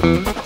Mm-hmm.